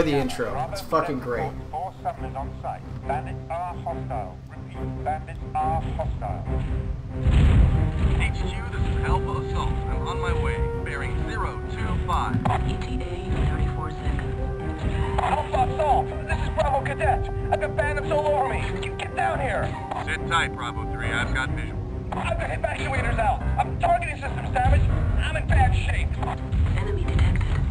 enjoy the intro. It's fucking great. HQ, this is Alpha Assault. I'm on my way, bearing 025. ETA 34 seconds. Alpha Assault! This is Bravo Cadet! I've got bandits all over me! Get, get down here! Sit tight, Bravo 3. I've got visual. I've got evacuators out! I'm targeting systems damaged! I'm in bad shape! Enemy detected.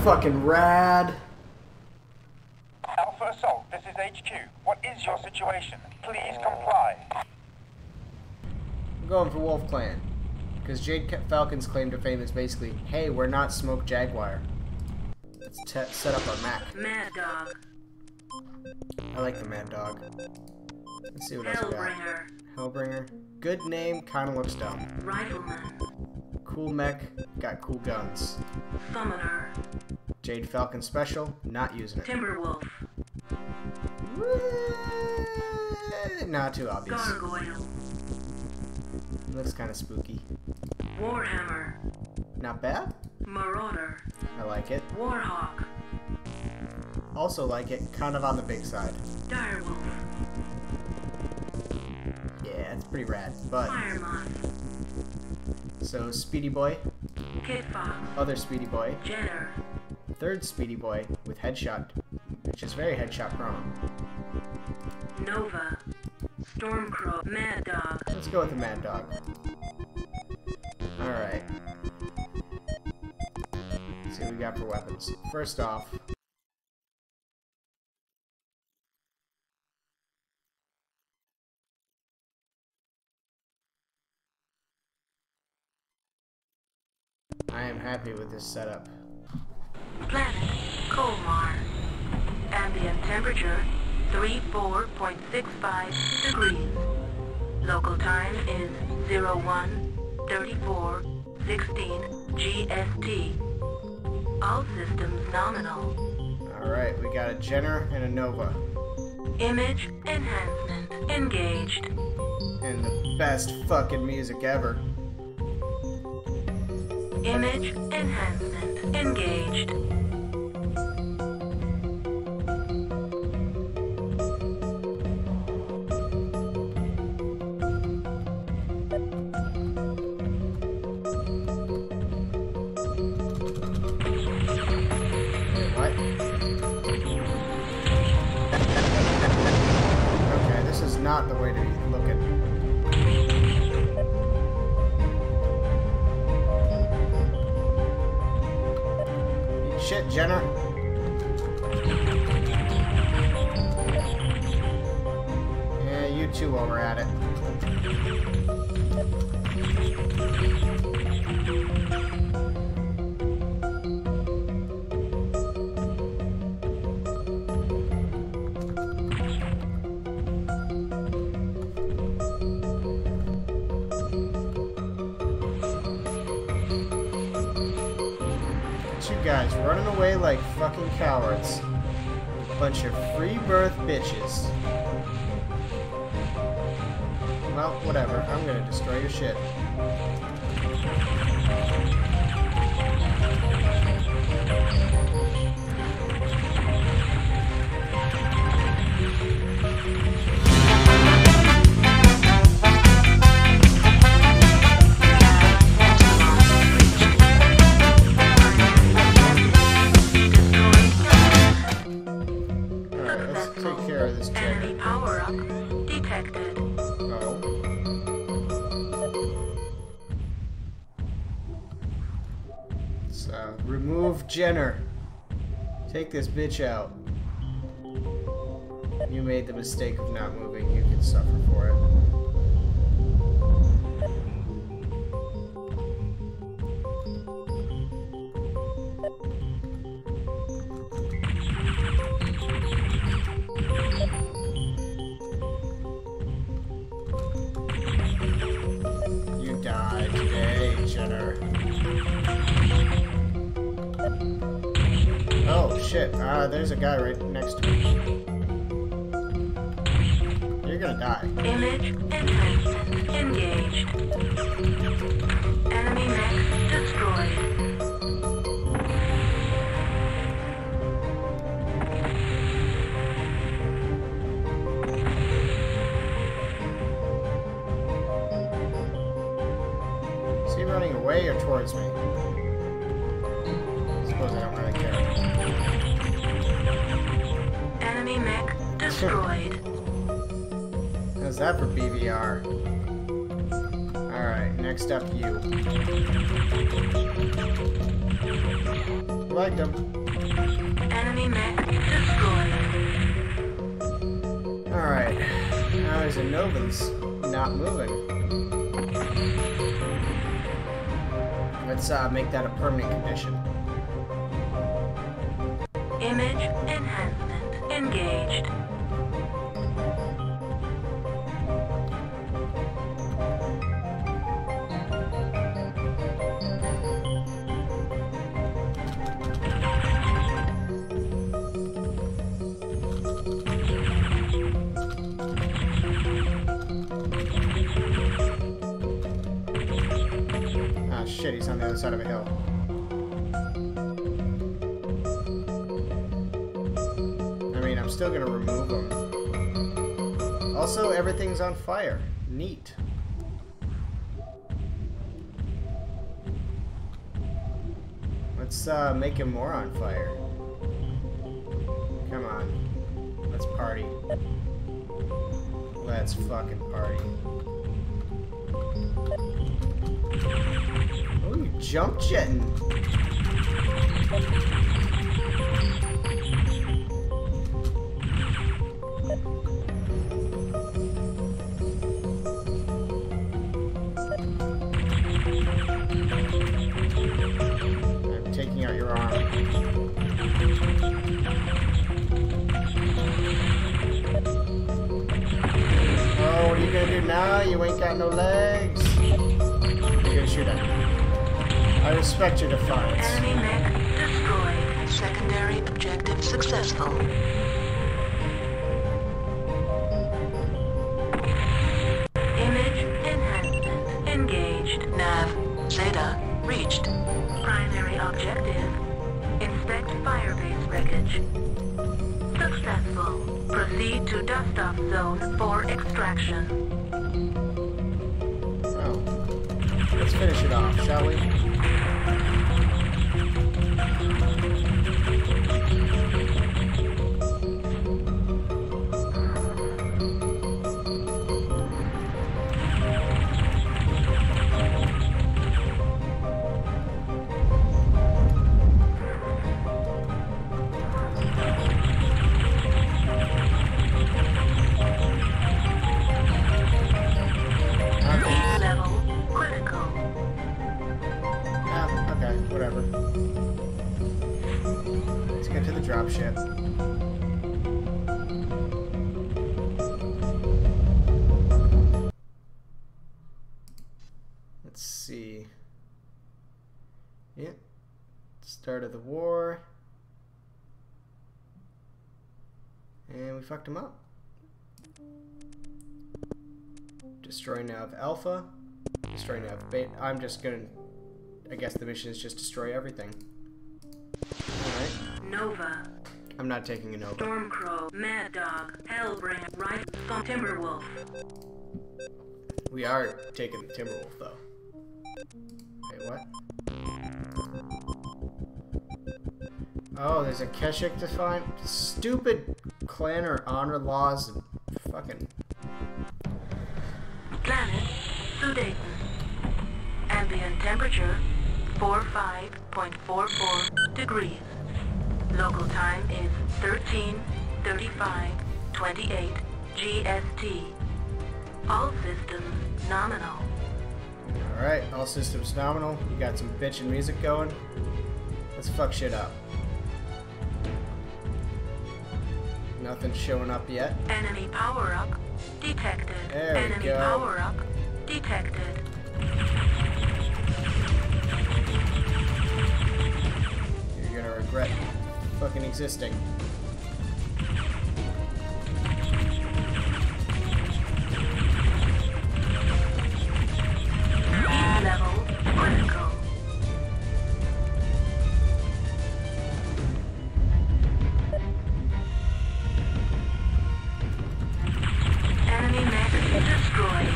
fucking rad. Alpha Assault, this is HQ. What is your situation? Please comply. I'm going for Wolf Clan. Because Jade Falcon's claim to fame is basically, hey, we're not Smoke Jaguar. Let's set up our Mac. Mad Dog. I like the Mad Dog. Let's see what else we got. Hellbringer. Hellbringer. Good name, kinda looks dumb. Rifleman. Cool mech, got cool guns. Summoner. Jade Falcon special, not using it. Timberwolf. Not too obvious. Gargoyle. Looks kind of spooky. Warhammer. Not bad. Marauder. I like it. Warhawk. Also like it, kind of on the big side. Direwolf. Yeah, it's pretty rad. But Firemoth. So Speedy Boy, other Speedy Boy, Jenner. third Speedy Boy with headshot, which is very headshot prone. Nova. Stormcrow. Mad Dog. Let's go with the Mad Dog. All right. Let's see what we got for weapons. First off, I am happy with this setup. Planet. Colmar. Ambient temperature 34.65 degrees. Local time is 01 34 16 GST. All systems nominal. All right, we got a Jenner and a Nova, Image enhancement engaged. and the best fucking music ever. Image enhancement engaged. Away like fucking cowards. Bunch of free birth bitches. Well, whatever. I'm gonna destroy your shit. Jenner. Take this bitch out. You made the mistake of shit! Ah, there's a guy right next to me. You're gonna die. Image enhancement engaged. That for BVR? Alright, next up you. Liked him. Enemy mech destroyed. Alright. Now there's a not moving. Let's uh, make that a permanent condition. On fire. Neat. Let's uh, make him more on fire. Come on. Let's party. Let's fucking party. Oh, you jump jetting. Secondary objective successful. Image enhancement engaged. Nav. Zeta. Reached. Primary objective. Inspect firebase wreckage. Successful. Proceed to dust-off zone for extraction. Let's finish it off, shall we? The dropship. Let's see. Yeah. Start of the war. And we fucked him up. Destroy Nav Alpha. Destroy Nav Beta. I'm just gonna. I guess the mission is just destroy everything. Alright. Nova. I'm not taking a Nova. Stormcrow. Mad Dog. Hellbrand. Right. Timberwolf. We are taking the Timberwolf though. Wait, what? Oh, there's a Keshik to find? Stupid clan or honor laws and fucking. Planet. Sudeten. Ambient temperature. 45.44 degrees. Local time is 13:35:28 GST. All systems nominal. All right, all systems nominal. You got some bitchin' music going. Let's fuck shit up. Nothing showing up yet. Enemy power up detected. There Enemy go. power up detected. You're gonna regret critical. Enemy mech destroyed.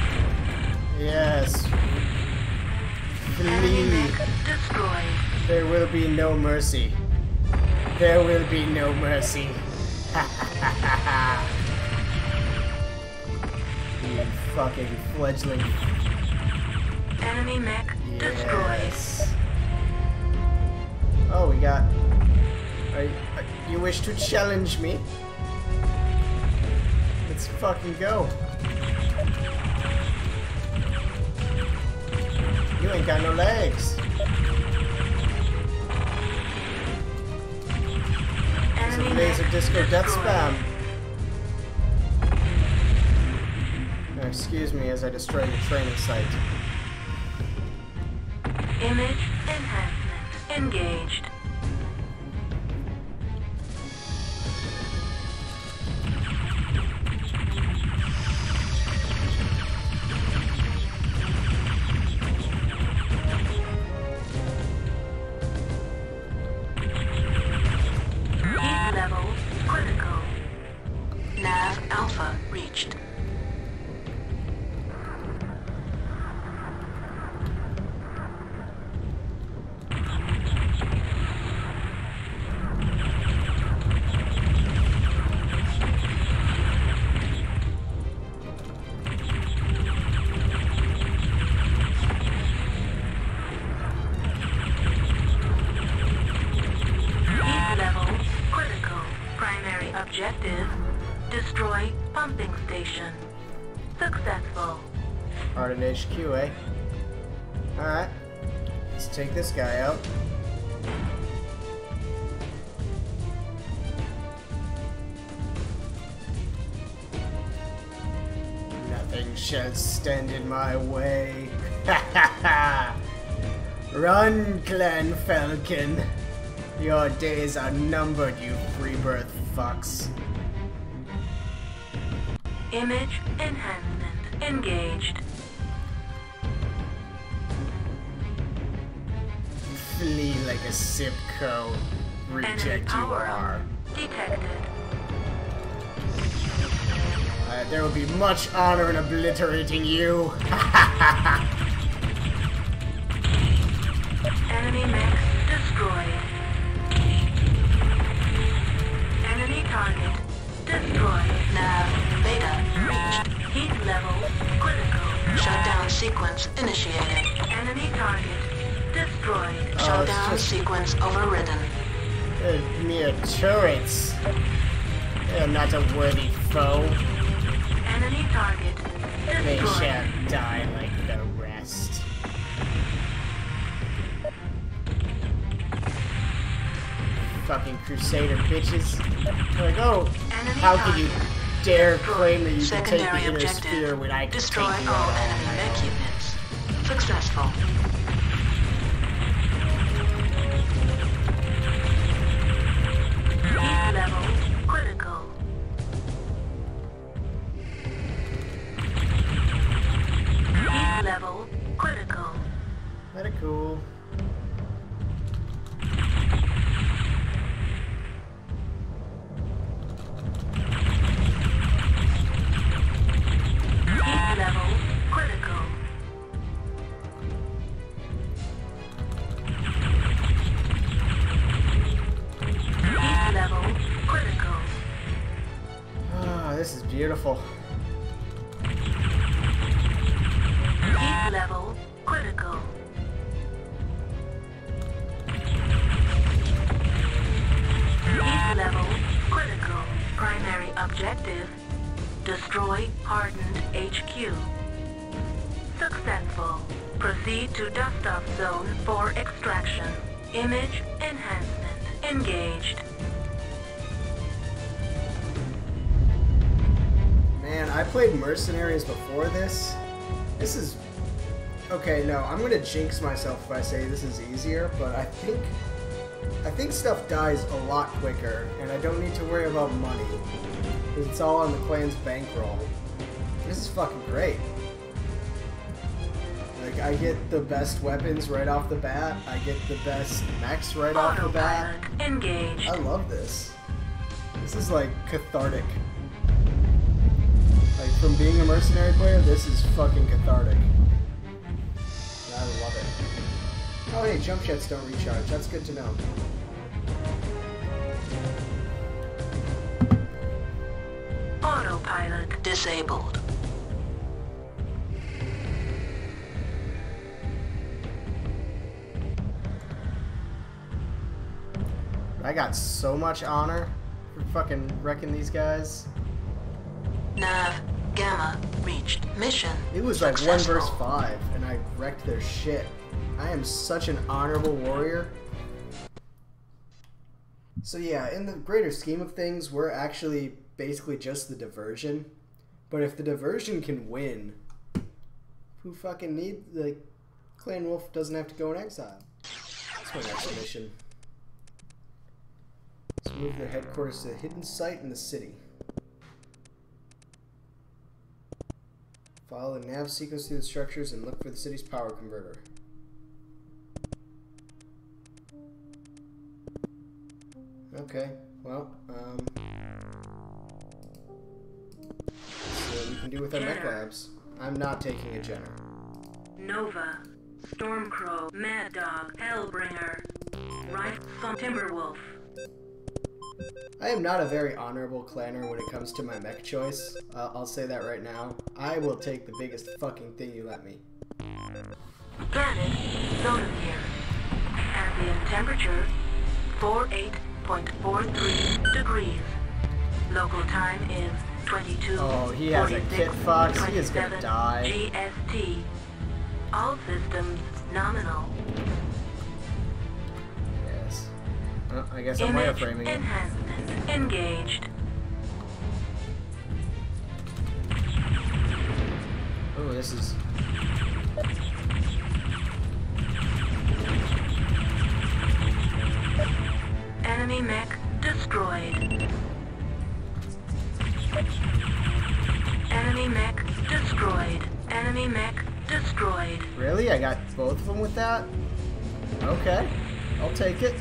Yes. Enemy mech destroyed. There will be no mercy. There will be no mercy. you fucking fledgling. Enemy mech destroyed. Yes. Oh, we got. Are, are- you wish to challenge me? Let's fucking go. You ain't got no legs. Laser disco death spam. Now, excuse me as I destroy your training site. Image enhancement engaged. Falcon. Your days are numbered, you freebirth fucks. Image enhancement engaged. Flee like a Sipco. Reject you are. detected. Uh, there will be much honor in obliterating you. turrets. They are not a worthy foe. Enemy target They shall die like the rest. Fucking Crusader bitches. Like, oh, Enemy how can you dare claim that you can take the inner sphere when I can Destroy take all enemy mech units. Successful. Jinx myself if I say this is easier, but I think I think stuff dies a lot quicker, and I don't need to worry about money. 'cause It's all on the clan's bankroll. This is fucking great. Like, I get the best weapons right off the bat. I get the best mechs right off the bat. Engage. I love this. This is like cathartic. Like from being a mercenary player, this is fucking cathartic. Oh hey, jump jets don't recharge. That's good to know. Autopilot Disabled. I got so much honor for fucking wrecking these guys. Nav Gamma reached. Mission. It was like one verse five, and I wrecked their shit. I am such an honorable warrior. So yeah, in the greater scheme of things, we're actually basically just the diversion. But if the diversion can win, who fucking need the Clan Wolf doesn't have to go in exile. That's my next mission. Let's move their headquarters to a hidden site in the city. Follow the nav sequence through the structures and look for the city's power converter. Okay, well, um. We can do with our mech labs. I'm not taking a Jenner. Nova, Stormcrow, Mad Dog, Hellbringer, Right Thumb Timberwolf. I am not a very honorable clanner when it comes to my mech choice. Uh, I'll say that right now. I will take the biggest fucking thing you let me. Planet, Zonosphere. Ambient temperature, 48.43 degrees. Local time is 22. Oh, he has a kit fox. He is gonna die. GST. All systems nominal. Yes. Well, I guess I'm Image wireframing it. enhancement engaged. Oh, this is. Enemy mech destroyed. Enemy mech destroyed. Enemy mech destroyed. Really? I got both of them with that? Okay. I'll take it.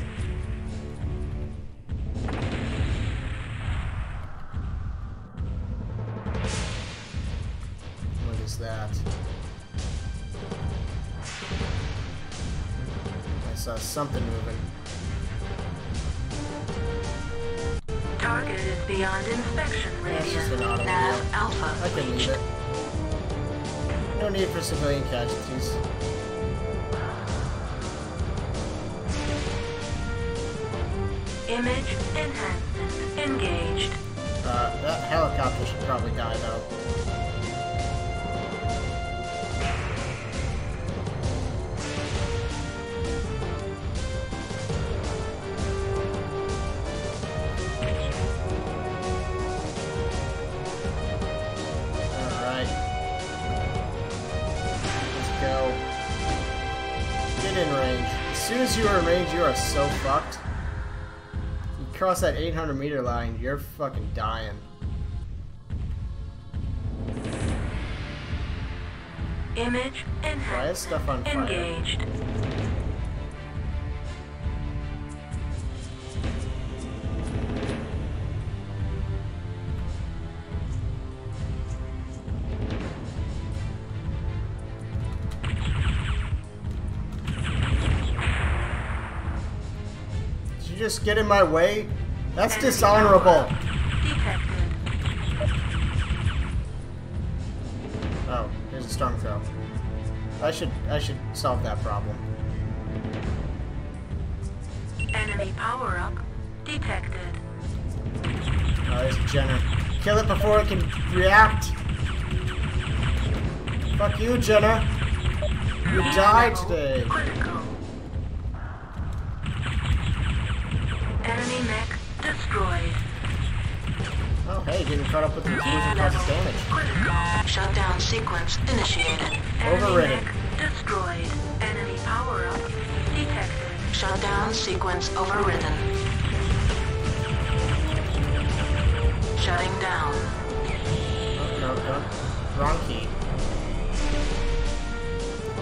What is that? I saw something moving. Target is beyond inspection radius. automobile. Alpha I can leave it. No need for civilian casualties. Image enhancement engaged. Uh, that helicopter should probably die though. You are in range, you are so fucked. You cross that 800 meter line, you're fucking dying. Image Why is stuff on fire? engaged. Just get in my way? That's dishonorable. Oh, there's a Stormcrow. I should I should solve that problem. Enemy power up detected. Oh, there's a Jenner. Kill it before it can react. Fuck you, Jenner. You died today. Caught up with the explosion causes damage. critical. Shutdown sequence initiated. Overridden. destroyed. Enemy power up detected. Shutdown sequence overridden. Shutting down. Oh, no, no. Wrong key.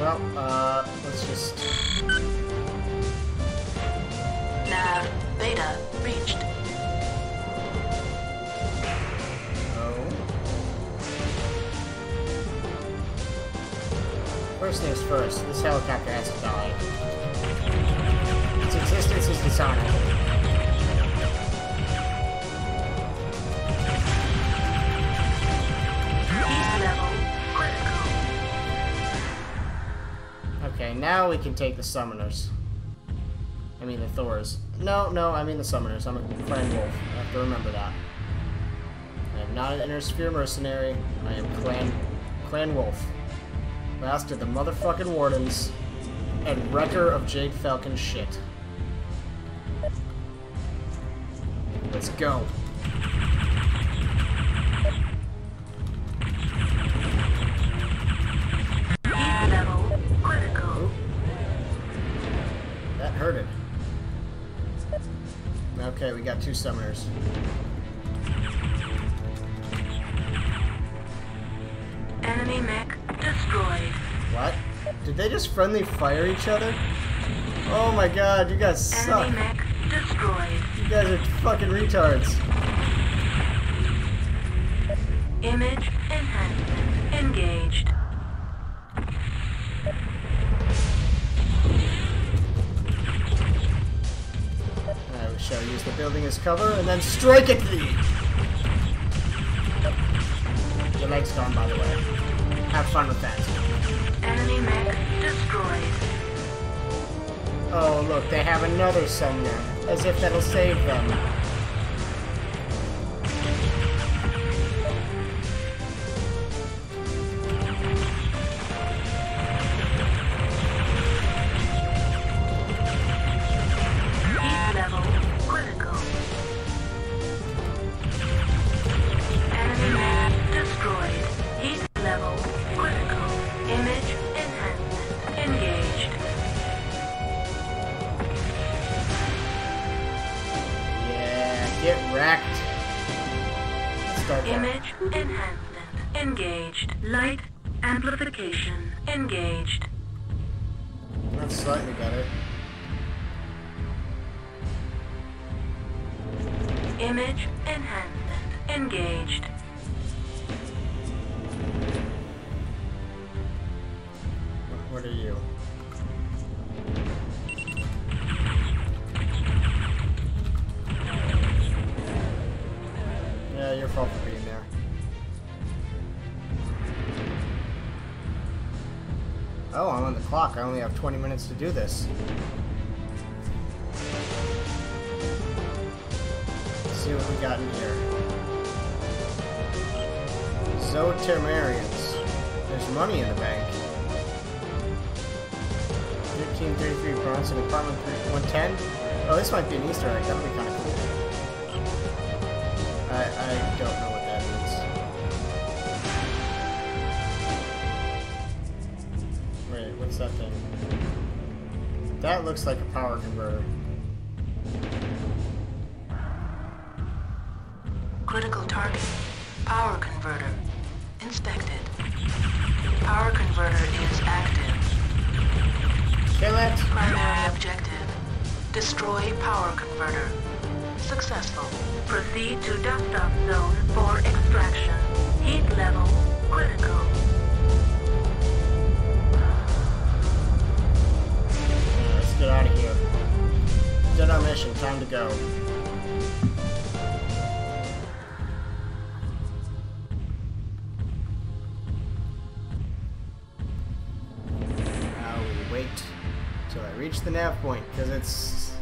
Well, uh, First first, this helicopter has to die. Its existence is critical. Okay, now we can take the summoners. I mean the Thors. No, no, I mean the summoners. I'm a Clan Wolf. I have to remember that. I am not an Inner Sphere mercenary. I am Clan Clan Wolf. Last of the motherfucking Wardens and wrecker of Jade Falcon shit. Let's go. That hurted. Okay, we got two summoners. Enemy. What? Did they just friendly fire each other? Oh my god, you guys suck. Enemy mech destroyed. You guys are fucking retards. Image enhancement engaged. Alright, we shall use the building as cover and then strike at thee! Your leg's gone, by the way. Have fun with that. Mech destroyed. Oh, look, they have another summoner. As if that'll save them. Only have 20 minutes to do this. That thing? That looks like a power converter. Critical target. Power converter. Inspected. Power converter is active. Kill it! Primary objective. Destroy power converter. Successful. Proceed to dust off zone for extraction. Heat level critical. Did our mission. Time to go. Now we wait till I reach the nav point because it's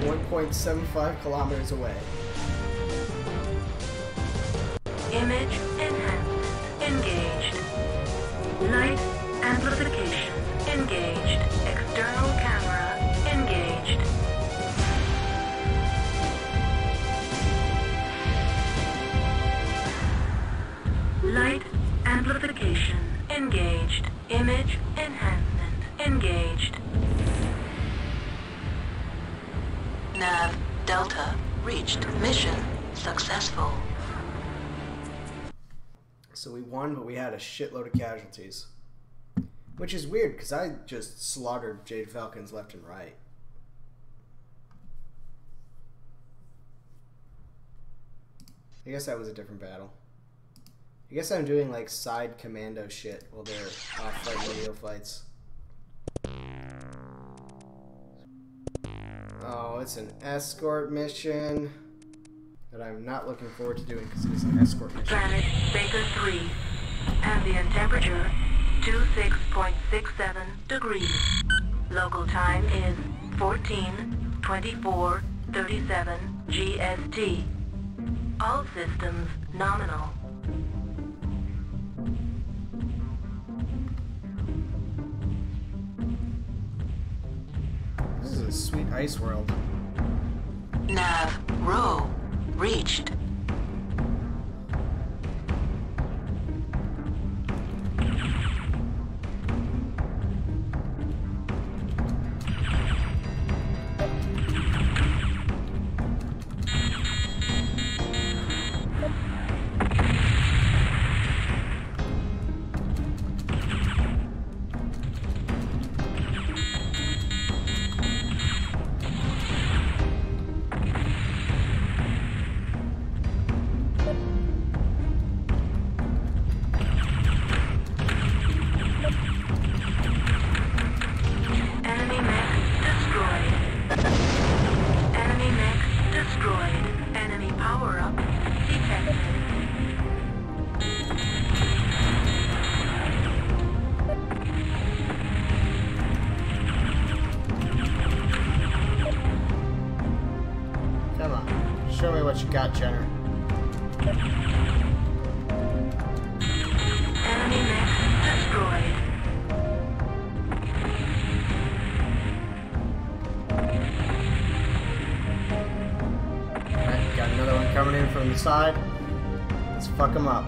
1.75 kilometers away. Image had a shitload of casualties. Which is weird, because I just slaughtered Jade Falcons left and right. I guess that was a different battle. I guess I'm doing like side commando shit while they're off fighting radio fights. Oh, it's an escort mission that I'm not looking forward to doing because it is an escort mission. Planet Baker 3. Ambient temperature 26.67 degrees. Local time is 14:24:37 GST. All systems nominal. This is a sweet ice world. Nav Rho reached. Got, Jenner. Enemy mech destroyed. Alright, got another one coming in from the side. Let's fuck him up.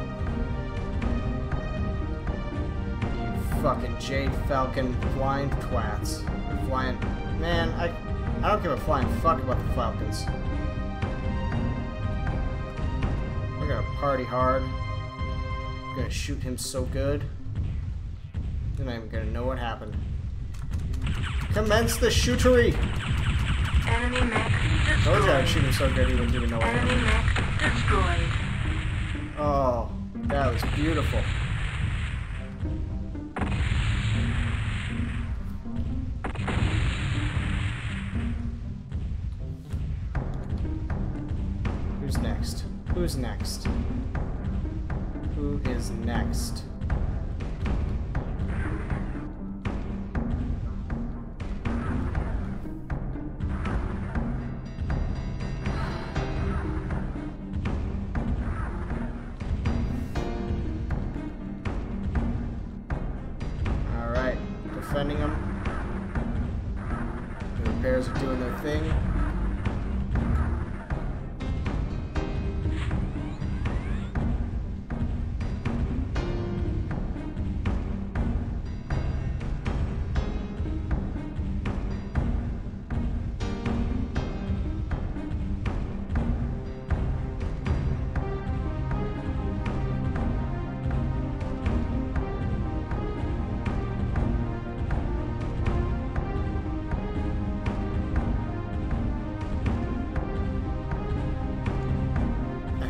You fucking Jade Falcon flying twats. Flying. Man, I, I don't give a flying fuck about the Falcons. Party hard. We're gonna shoot him so good. Then I'm gonna know what happened. Commence the shootery! Enemy mech Told you I'd destroyed. shoot him so good he wouldn't even know what happened. Enemy mech destroyed. Oh, that was beautiful.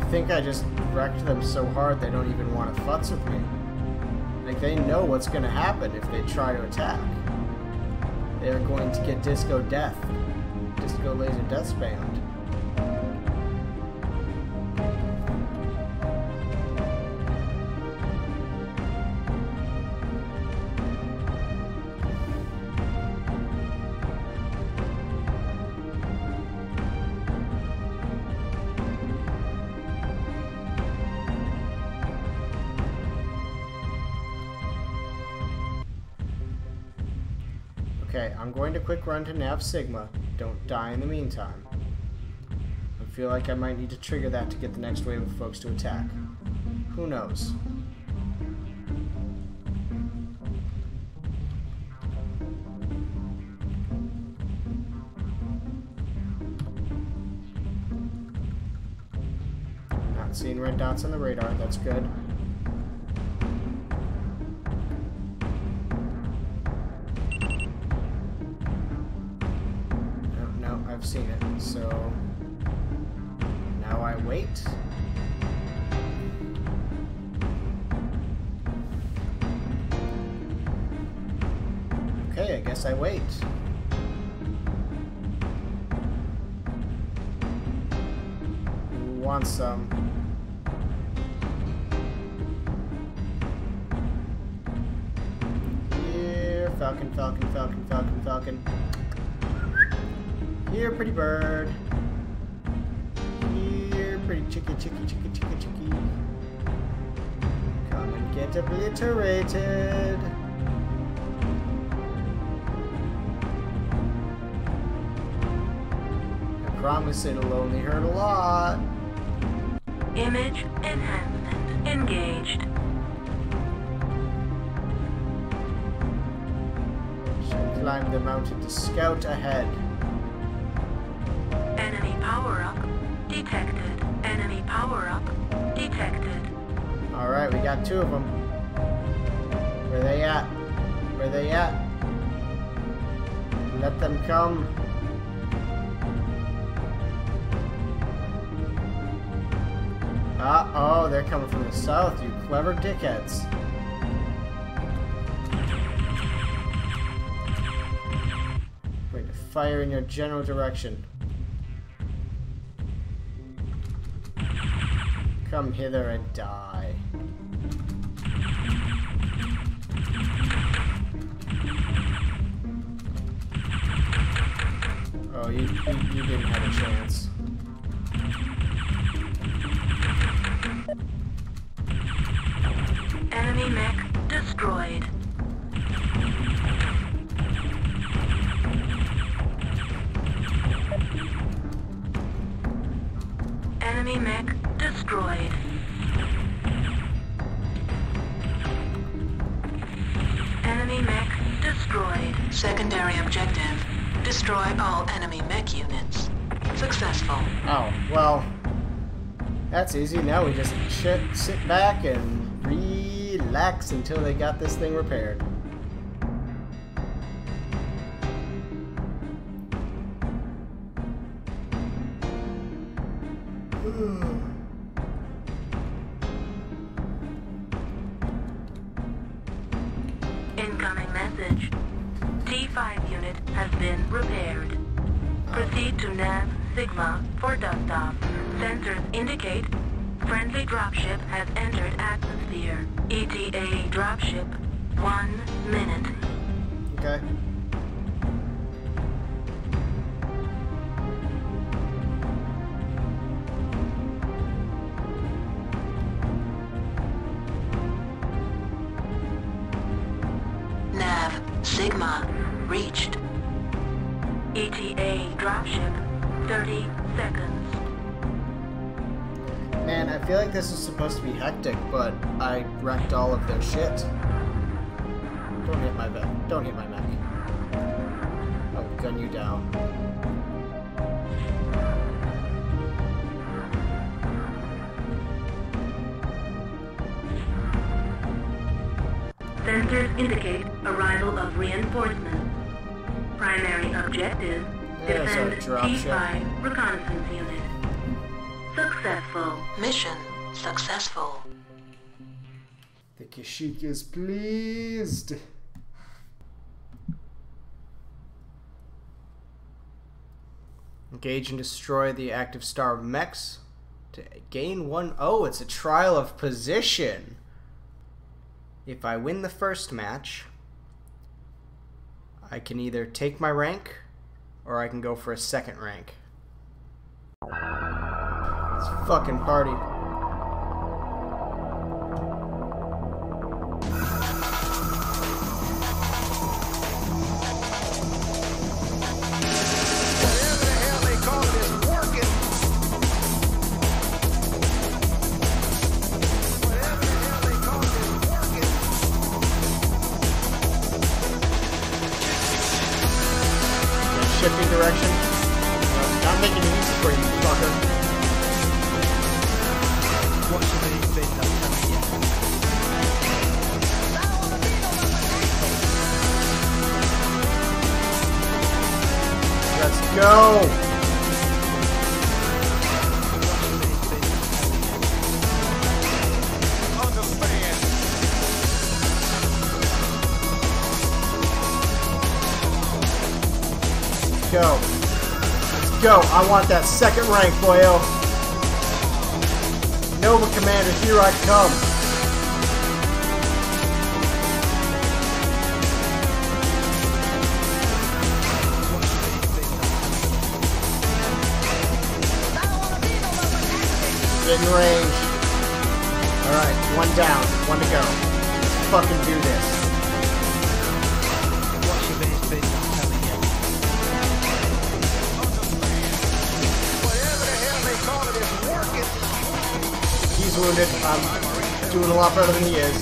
Think I just wrecked them so hard they don't even want to futz with me. Like, they know what's going to happen if they try to attack. They're going to get Disco Death. Disco Laser Death spammed. find a quick run to Nav Sigma. Don't die in the meantime. I feel like I might need to trigger that to get the next wave of folks to attack. Who knows? Not seeing red dots on the radar, that's good. Going to fire in your general direction. Come hither and die. Oh, you, you, you didn't have a chance. Enemy mech destroyed. Enemy mech destroyed. Enemy mech destroyed. Secondary objective. Destroy all enemy mech units. Successful. Oh, well. That's easy. Now we just shit, sit back and relax until they got this thing repaired. Kashyyyk is pleased. Engage and destroy the active star mechs to gain one oh, it's a trial of possession. If I win the first match, I can either take my rank or I can go for a second rank. It's fucking party. I want that second rank, boyo. Nova Commander, here I come. Get in range. Alright, one down, one to go. Let's fucking do this. Wounded. I'm um, doing a lot better than he is.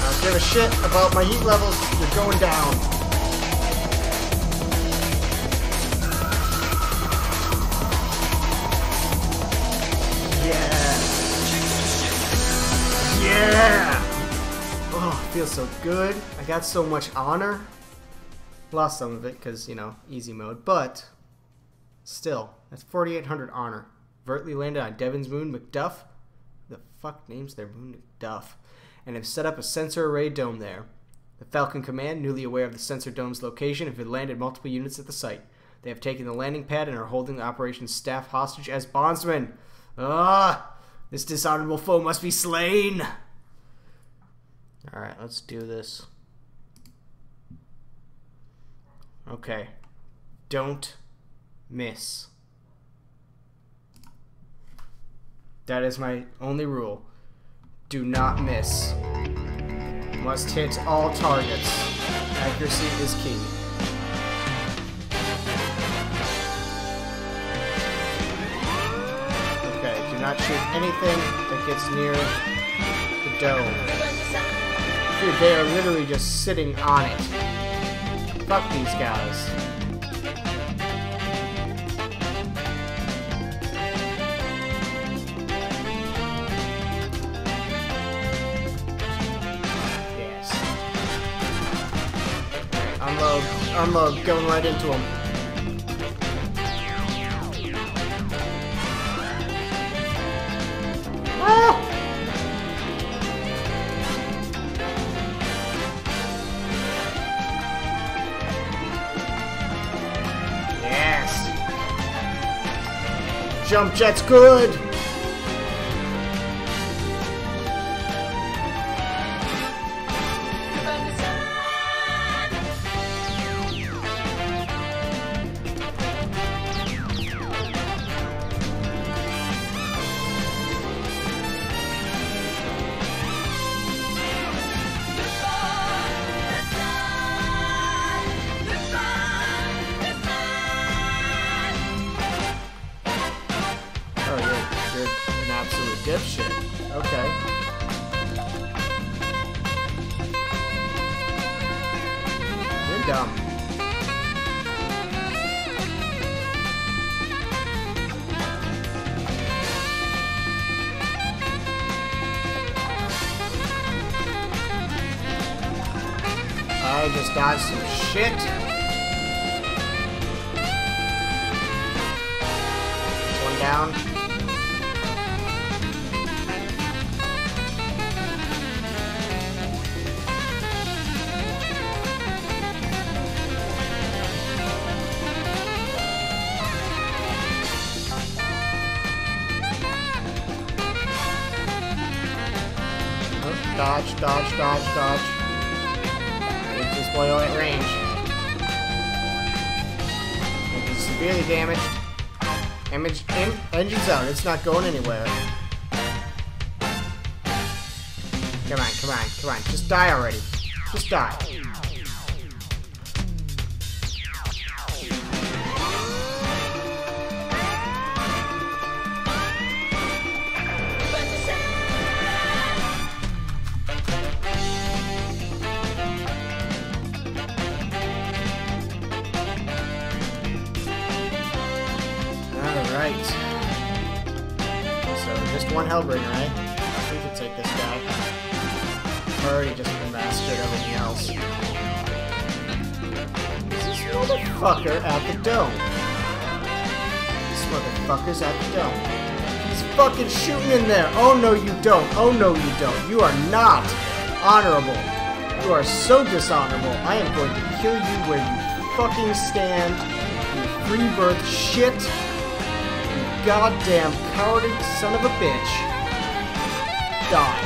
I don't give a shit about my heat levels. You're going down. Yeah. Yeah. Oh, feels so good. I got so much honor. Lost some of it because, you know, easy mode. But still, that's 4,800 honor. Vertly landed on Devon's moon, McDuff. The fuck names their moon McDuff? And have set up a sensor array dome there. The Falcon Command, newly aware of the sensor dome's location, have landed multiple units at the site. They have taken the landing pad and are holding the operations staff hostage as bondsmen. Ah! This dishonorable foe must be slain! Alright, let's do this. Okay. Don't miss. That is my only rule. Do not miss. Must hit all targets. Accuracy is key. Okay, do not shoot anything that gets near the dome. Dude, they are literally just sitting on it. Fuck these guys. Yes. Unload, unload, going right into them. Jump jet's good. Not going anywhere. Hellbringer, eh? We could take this guy. Already just mastered everything else. This motherfucker at the dome. This motherfucker's at the dome. He's fucking shooting in there. Oh no, you don't. Oh no, you don't. You are not honorable. You are so dishonorable. I am going to kill you where you fucking stand. You free birth shit. You goddamn cowardly son of a bitch. Die.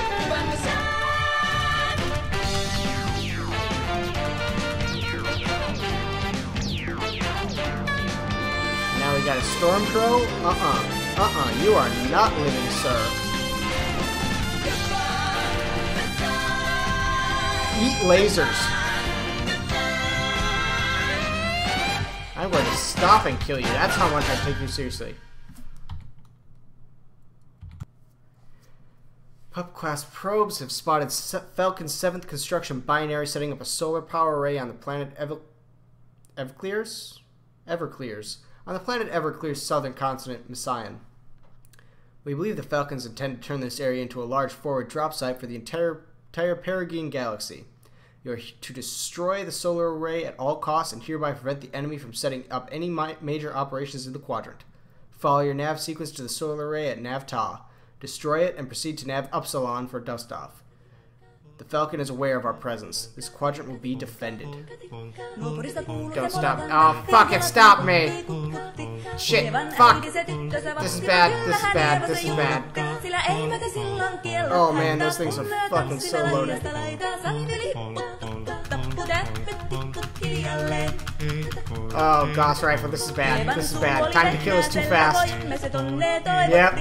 Now we got a Stormcrow? Uh-uh. Uh-uh. You are not living, sir. Eat lasers. I'm going to stop and kill you. That's how much I take you seriously. Class probes have spotted Falcon's 7th construction binary setting up a solar power array on the planet Ev- Everclears? Everclears. On the planet Everclear's southern continent, Messian. We believe the Falcons intend to turn this area into a large forward drop site for the entire, entire Peregrine galaxy. You are to destroy the solar array at all costs and hereby prevent the enemy from setting up any major operations in the quadrant. Follow your nav sequence to the solar array at Nav Tau. Destroy it and proceed to Nav Upsilon for dust off. The Falcon is aware of our presence. This quadrant will be defended. Don't stop. Oh, fuck it, stop me! Shit, fuck! This is bad, this is bad, this is bad. Oh man, those things are fucking so loaded. Oh, Gauss Rifle, this is bad, this is bad. Time to kill is too fast. Yep.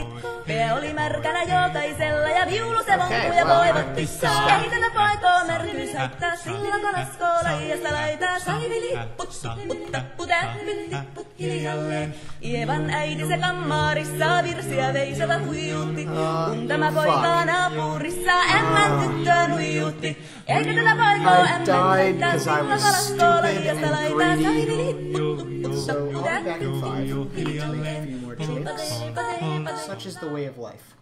Pää oli märkänä jokaisella ja viulu se Okei, vonku ja well, I- pissää. Kehitellä poikoo märkyys haittaa, sillä kalaskoo laijasta laitaa. Saivi lipput, supput, tappu, tähvin lipput hiljalleen. Ievan äiti se kammarissa virsiä veisava huijutti. Kun tämä poika naapurissa ämmän tyttöön huijutti. Eikä tätä poikoo I died because I was stupid and greedy. So I'll be back in five. We to make a few more jokes. Such is the way of life.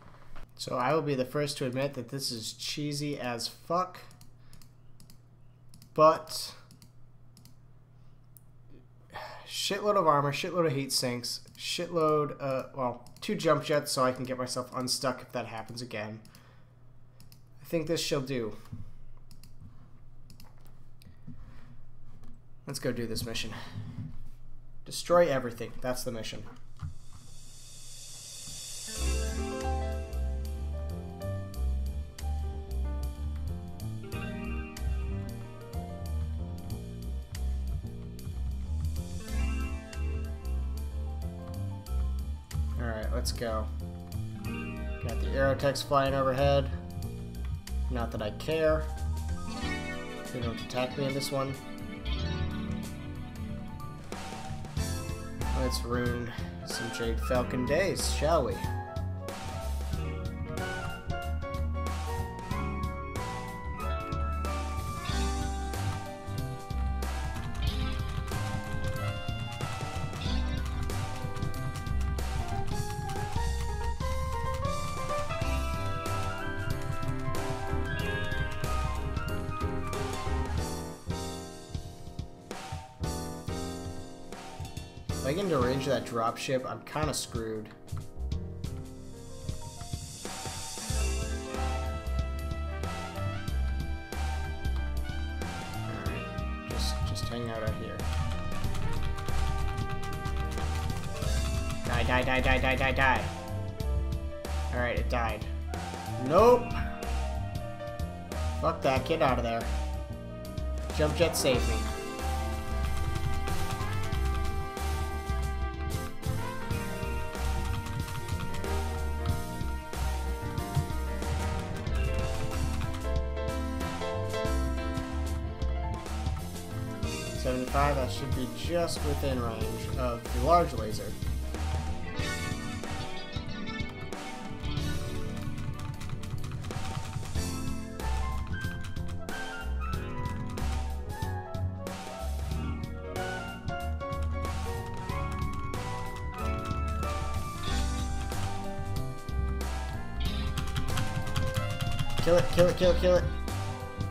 So I will be the first to admit that this is cheesy as fuck. But shitload of armor, shitload of heat sinks, shitload uh well, two jump jets so I can get myself unstuck if that happens again. I think this shall do. Let's go do this mission. Destroy everything. That's the mission. Alright, let's go. Got the Aerotex flying overhead. Not that I care. They don't attack me in this one. Let's rune some Jade Falcon days, shall we? Dropship, I'm kind of screwed. Just, just hang out out here. Die, die, die, die, die, die, die. Alright, it died. Nope. Fuck that, get out of there. Jump jet save me. should be just within range of the large laser. Kill it, kill it, kill it, kill it.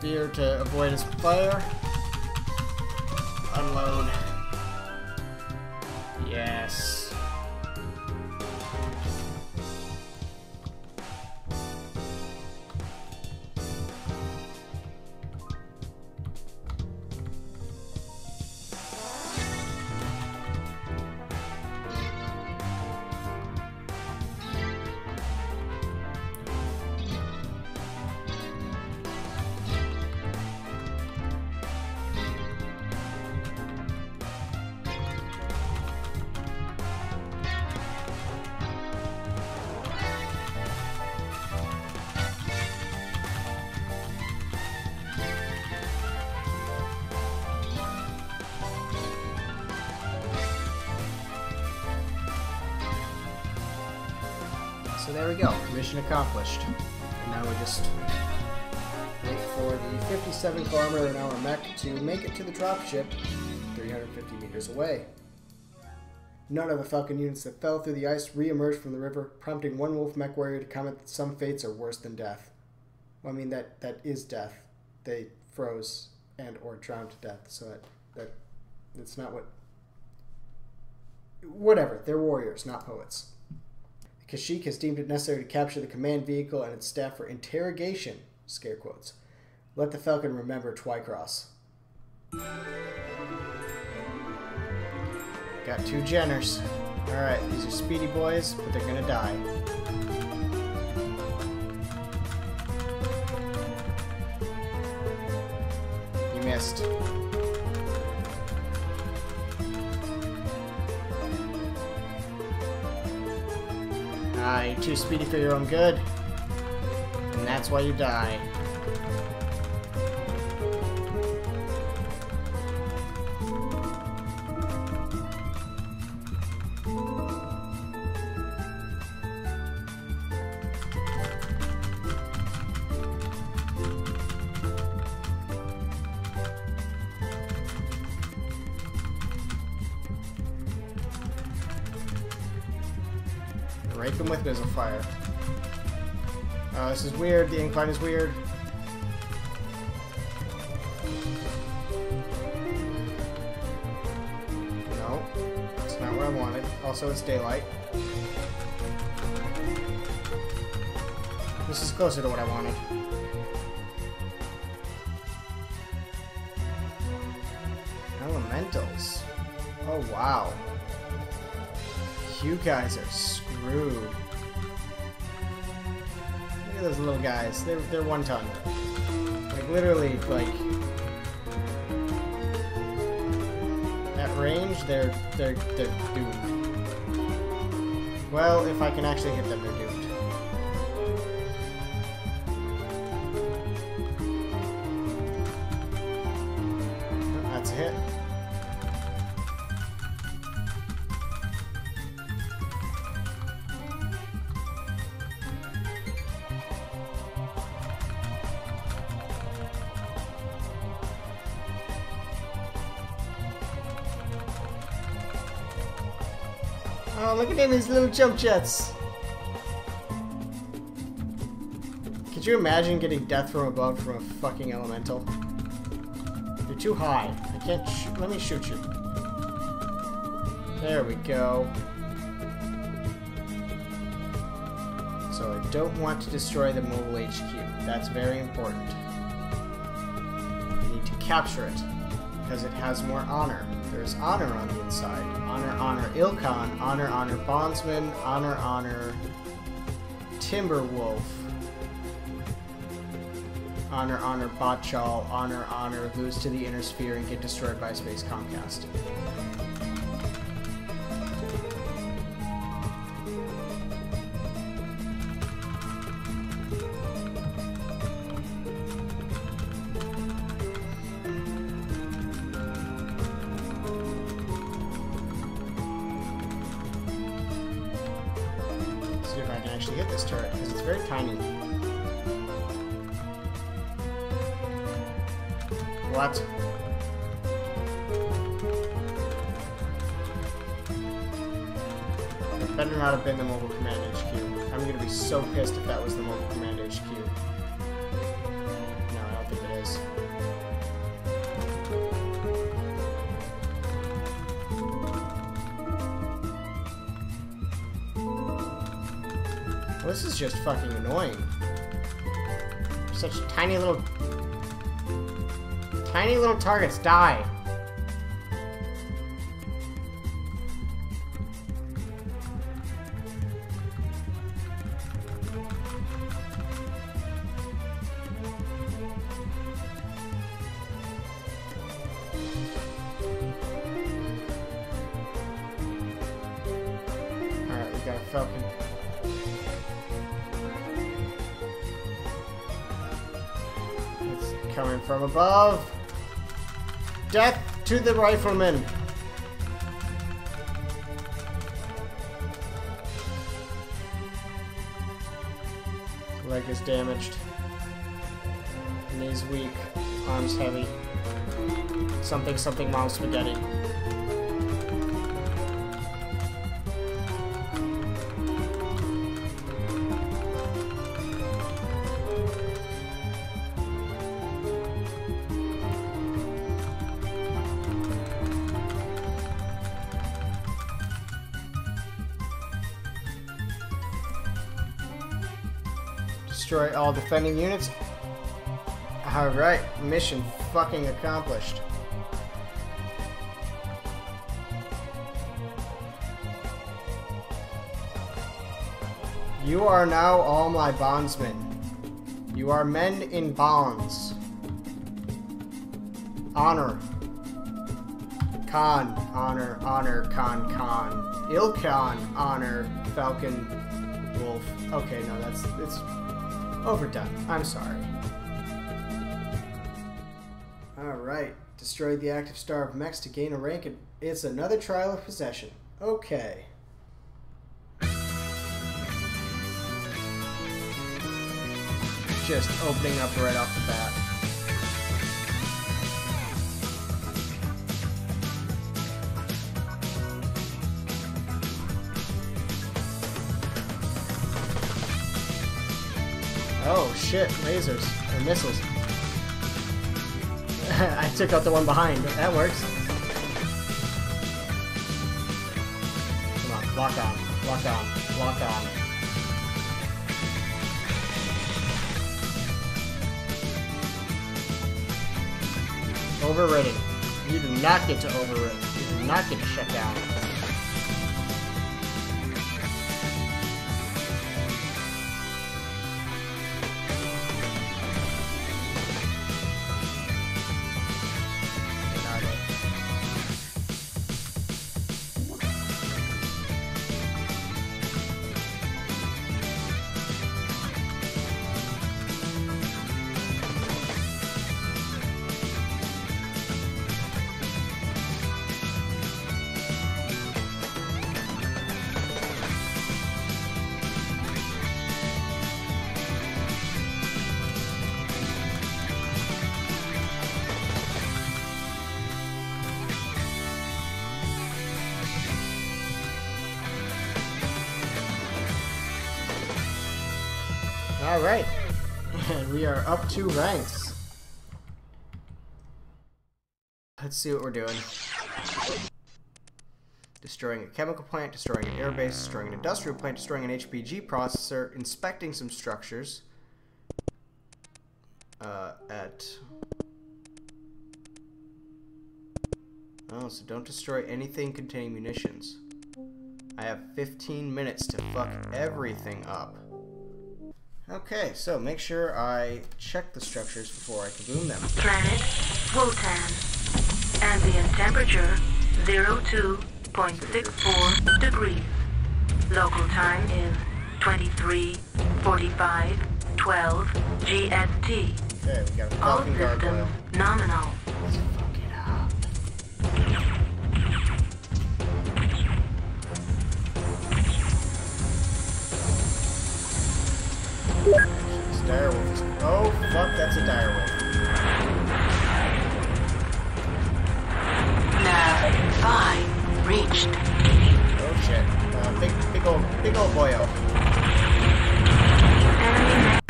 Fear to avoid his fire. Unload. Yes. To the dropship 350 meters away. None of the Falcon units that fell through the ice re-emerged from the river, prompting one Wolf mech warrior to comment that some fates are worse than death. Well, I mean that that is death. They froze and or drowned to death, so that that that's not what. Whatever, they're warriors, not poets. Kashyyyk has deemed it necessary to capture the command vehicle and its staff for interrogation, scare quotes. Let the Falcon remember Twycross. Got two Jenners. Alright, these are speedy boys, but they're gonna die. You missed. Ah, you're too speedy for your own good. And that's why you die. Weird. The incline is weird. No, that's not what I wanted. Also, it's daylight. This is closer to what I wanted. Elementals. Oh, wow. You guys are screwed. Those little guys. They're, they're one ton. Like, literally, like... At range, they're, they're, they're doomed. Well, if I can actually hit them, they're doomed. Jump jets. Could you imagine getting death from above from a fucking elemental? You're too high. I can't. Let me shoot you. There we go. So I don't want to destroy the mobile HQ. That's very important. I need to capture it because it has more honor. There's honor on the inside. Honor, honor Ilkhan. Honor, honor Bondsman. Honor, honor Timberwolf. Honor, honor Batchall. Honor, honor lose to the inner sphere and get destroyed by Space Comcast. Just fucking annoying. Such tiny little... Tiny little targets die. Coming from above. Death to the rifleman. Leg is damaged. Knees weak. Arms heavy. Something, something, mom spaghetti. All defending units. Alright, mission fucking accomplished. You are now all my bondsmen. You are men in bonds. Honor. Khan, honor, honor, Khan, Khan. Ilkhan, honor, Falcon, Wolf. Okay, no, that's it's overdone. I'm sorry. Alright. Destroy the active star of mechs to gain a rank. and It's another trial of possession. Okay. Just opening up right off the bat. Shit, lasers or missiles. I took out the one behind. That works. Come on, lock on, lock on, lock on. Overridden. You do not get to override. You do not get to shut down. All right, and we are up two ranks. Let's see what we're doing. Destroying a chemical plant, destroying an airbase, destroying an industrial plant, destroying an HPG processor, inspecting some structures. Uh, at. Oh, so don't destroy anything containing munitions. I have 15 minutes to fuck everything up. Okay, so make sure I check the structures before I kaboom them. Planet Wotan. Ambient temperature 02.64 degrees. Local time is 23:45 12 GST. Okay, we got a All systems nominal. Direwolf. Oh, fuck, that's a direwolf. Nav 5 reached. Oh shit. Uh, big, big old, big old boyo. Enemy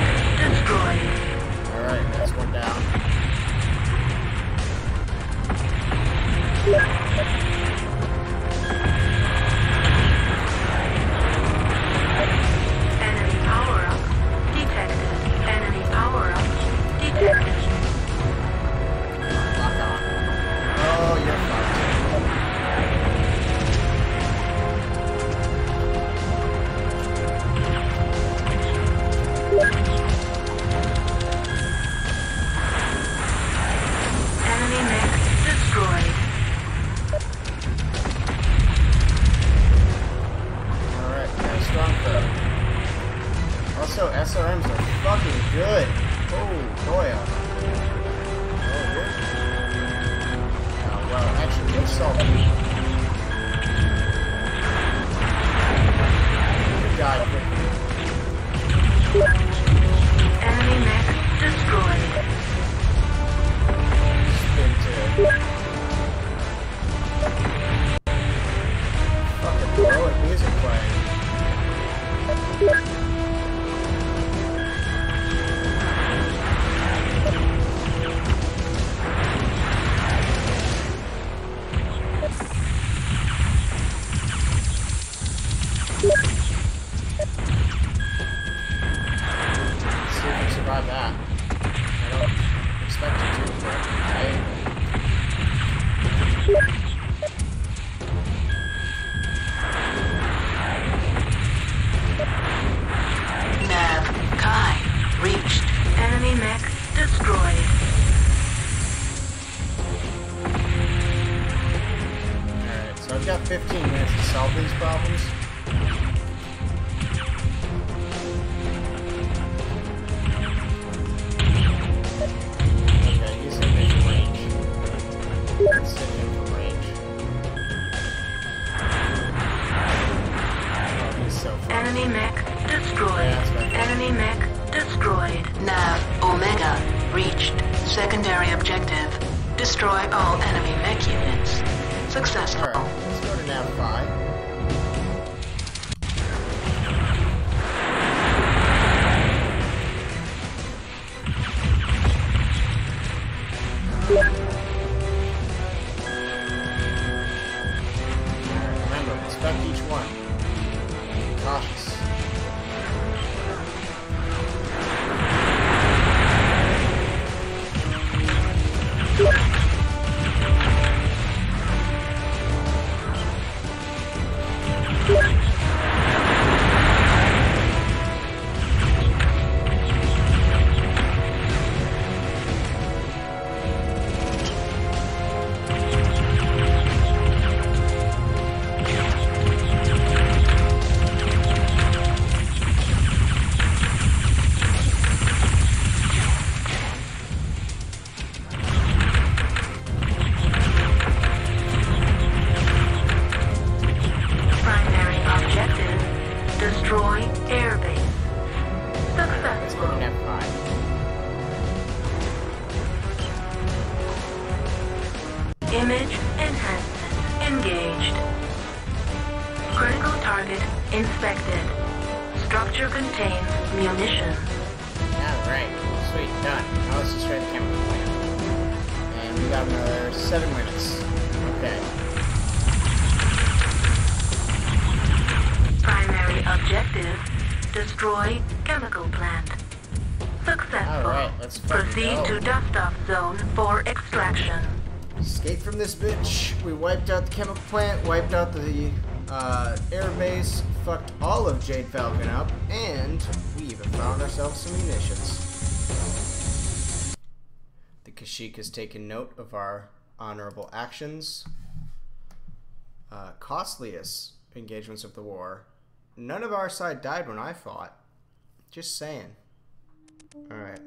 Image enhancement engaged. Critical target inspected. Structure contains munitions. Alright, sweet, done. Now let's try the chemical plant. And we got another seven minutes. Okay. Primary objective destroy chemical plant. Successful. Alright, let's Proceed go. to dust off zone for extraction. Escape from this bitch. We wiped out the chemical plant, wiped out the uh, air base, fucked all of Jade Falcon up, and we even found ourselves some munitions. The Kashyyyk has taken note of our honorable actions. Uh, costliest engagements of the war. None of our side died when I fought. Just saying. Alright.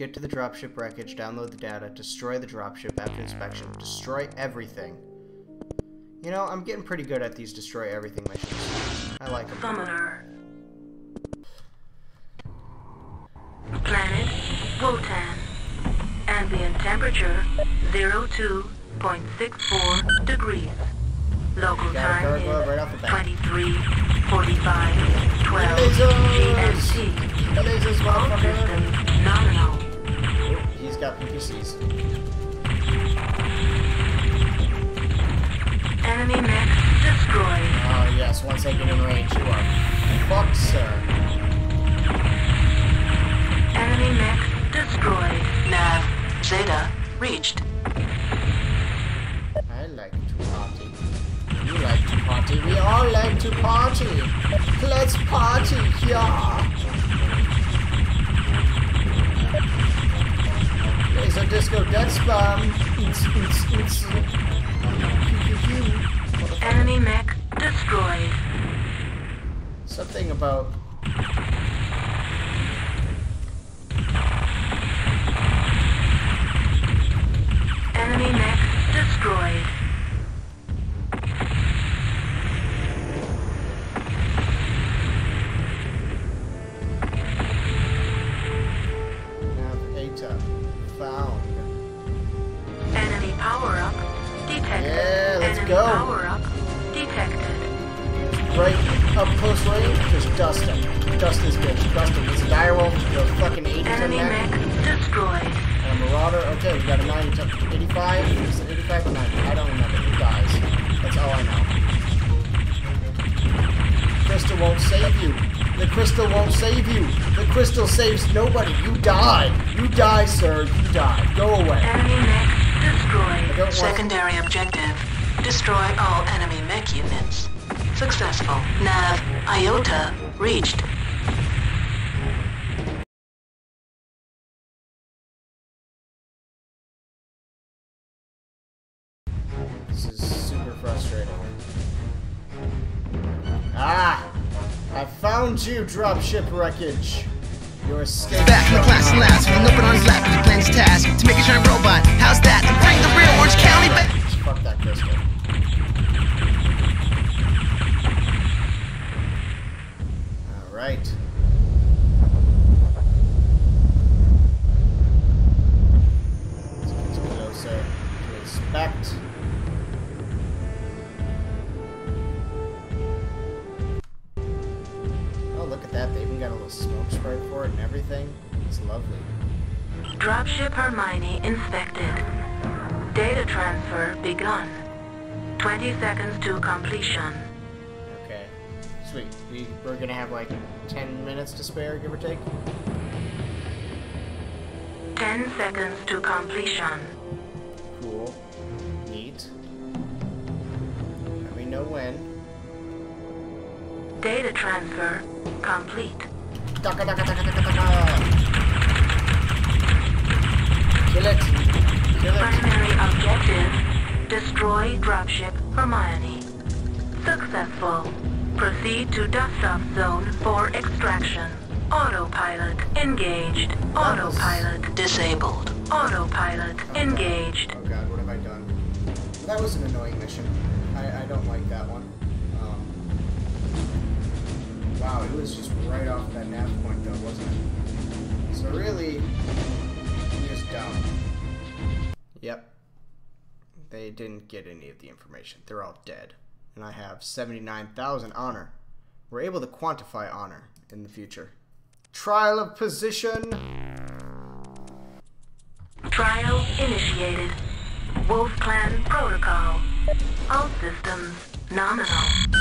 Get to the dropship wreckage, download the data, destroy the dropship after inspection, destroy everything. You know, I'm getting pretty good at these destroy everything missions. I like them. Summoner. Planet Wotan. Ambient temperature 02.64 degrees. Local time is right off 23:45 12 Lasers! GMT. All systems nominal. He's got PPCs. Enemy mech destroyed. Oh yes, once I get in range, you are fucked, sir. Enemy mech destroyed. Nav Zeta reached. I like to party. You like to party. We all like to party. Let's party, yeah. Laser disco death. It's, it's, it's. Enemy mech destroyed. Something about. Enemy mech destroyed. Found. Enemy power up detected. Yeah, let's Enemy go. Power up detected. Right up close range, just dust him. Dust this bitch. Dust him. He's a direwolf. Goes fucking 80 to Enemy mech destroyed. And a marauder. Okay, we got a 90 to 85. Is it 85 or 90? I don't remember. Who dies? That's all I know. Crystal won't save you. The crystal won't save you. The crystal saves nobody. You die. You die, sir. You die. Go away. Enemy mech destroyed. Secondary objective. Destroy all enemy mech units. Successful. Nav Iota reached. Found you, dropship wreckage. Your escape. Back in the class and last, with an open on his lap, he plans his task to make a giant robot. How's that? And bring the real Orange County back. Fuck that crystal. Alright. Let's get to inspect. At that. They even got a little smoke spray for it and everything. It's lovely. Dropship Hermione inspected. Data transfer begun. 20 seconds to completion. Okay. Sweet. We, we're gonna have like 10 minutes to spare, give or take. 10 seconds to completion. Cool. Neat. Let me know when. Data transfer complete. Daka, daka, daka, daka, daka. Kill it. Kill it. Primary objective, destroy dropship Hermione. Successful. Proceed to dust-off zone for extraction. Autopilot engaged. Autopilot. Disabled. Autopilot engaged. Oh god, what have I done? That was an annoying mission. I, I don't like that one. Wow, it was just right off that nav point though, wasn't it? So really, I'm just dumb. Yep. They didn't get any of the information. They're all dead. And I have 79,000 honor. We're able to quantify honor in the future. Trial of possession. Trial initiated. Wolf Clan protocol. All systems nominal.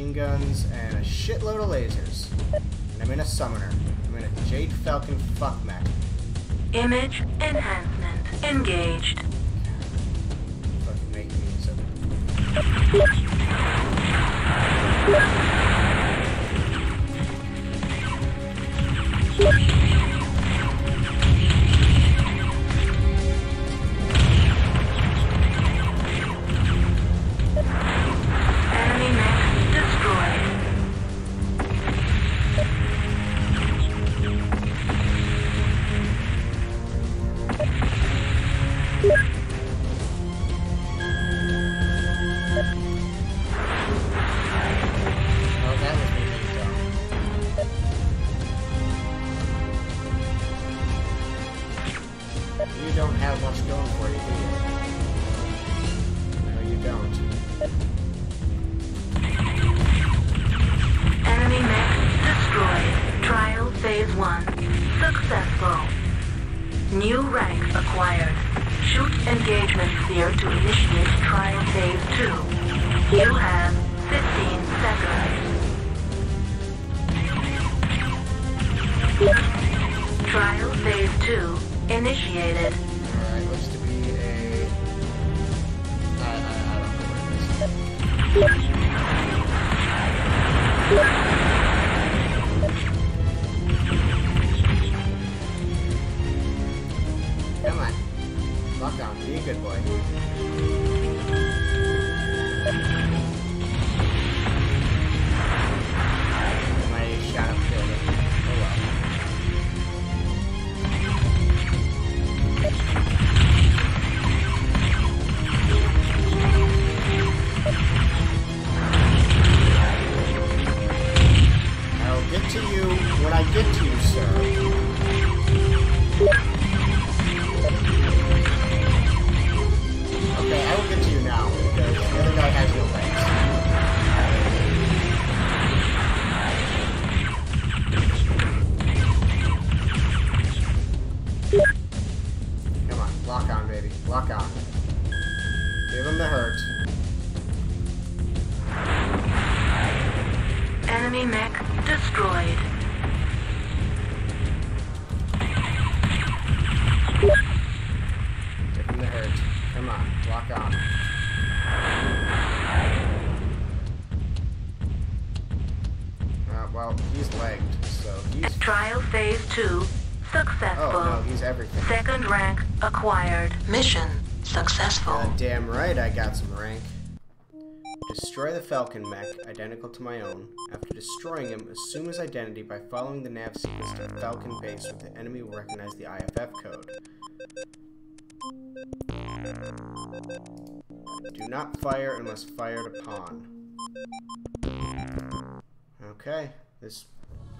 Machine guns and a shitload of lasers. And I'm in a summoner. I'm in a Jade Falcon fuck mech. Image enhancement engaged. Fucking making me so. Enemy mech destroyed. Give him the hurt. Come on, lock on. Uh, well, he's legged, so he's Trial phase two Successful. Oh, no, he's everything. Second rank acquired. Mission successful. God damn right I got some rank. Destroy the Falcon mech, identical to my own. After destroying him, assume his identity by following the nav sequence to Falcon base where the enemy will recognize the IFF code. Do not fire unless fired upon. Okay, this...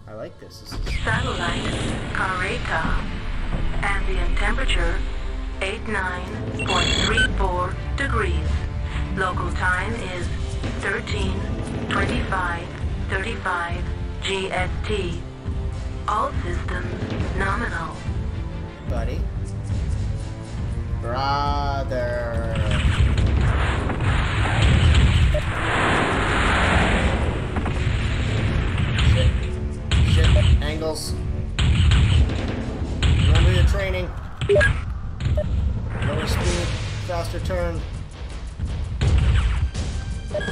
I like this. This is... Satellite Careta. Ambient temperature 89.34 degrees. Local time is 13:25 35 GST. All systems nominal. buddy. Brother. Shit. Shit. Angles. Remember your training. Lower speed, faster turn. Gate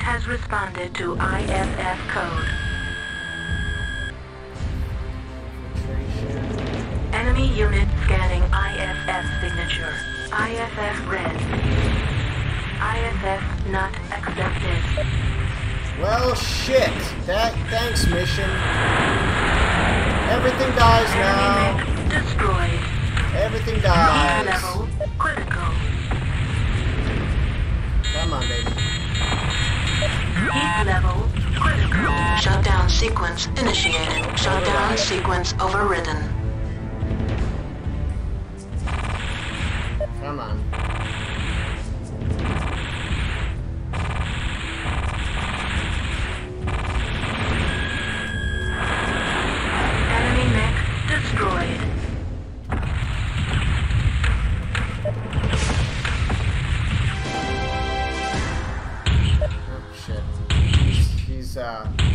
has responded to IFF code. Enemy unit scanning IFF signature. IFF red. IFF not accepted. Well, shit. That thanks mission. Everything dies now. Enemy mech destroyed. Everything Heat dies. level critical. Come on, baby. Heat level critical. Shutdown sequence initiated. Shutdown sequence overridden. Come on. Uh.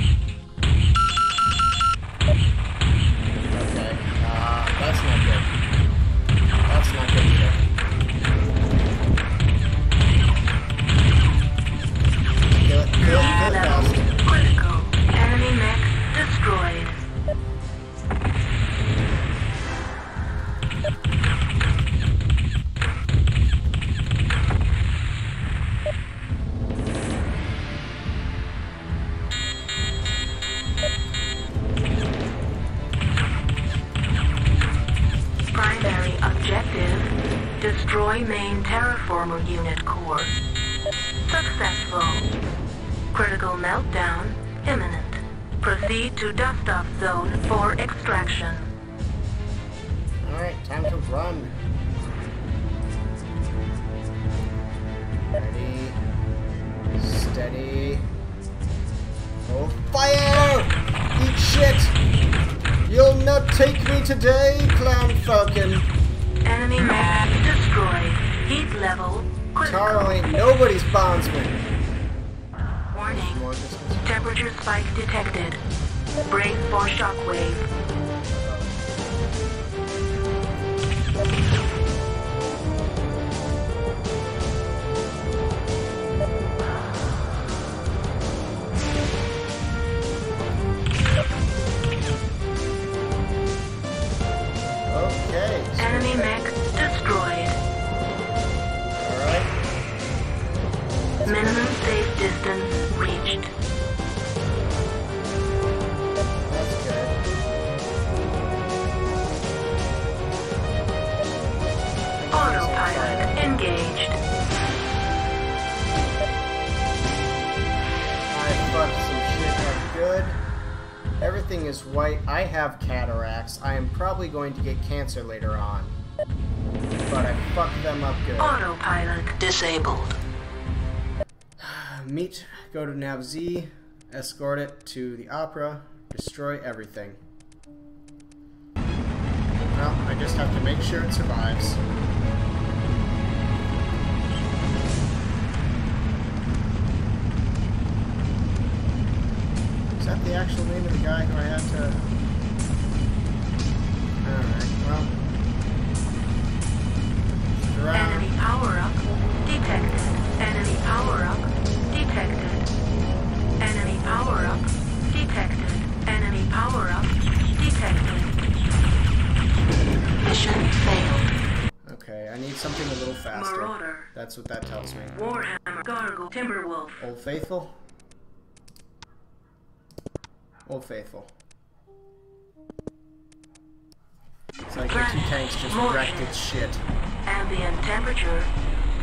Probably going to get cancer later on. But I fucked them up good. Autopilot Disabled. Meet, go to Nav Z, escort it to the opera, destroy everything. Well, I just have to make sure it survives. Is that the actual name of the guy who I had to... Alright, well... around. Enemy power up detected. Enemy power up detected. Enemy power up detected. Enemy power up detected. Mission failed. Okay, I need something a little faster. Marauder. That's what that tells me. Warhammer. Gargoyle. Timberwolf. Old Faithful? Old Faithful. It's like the two tanks just wrecked its shit. Ambient temperature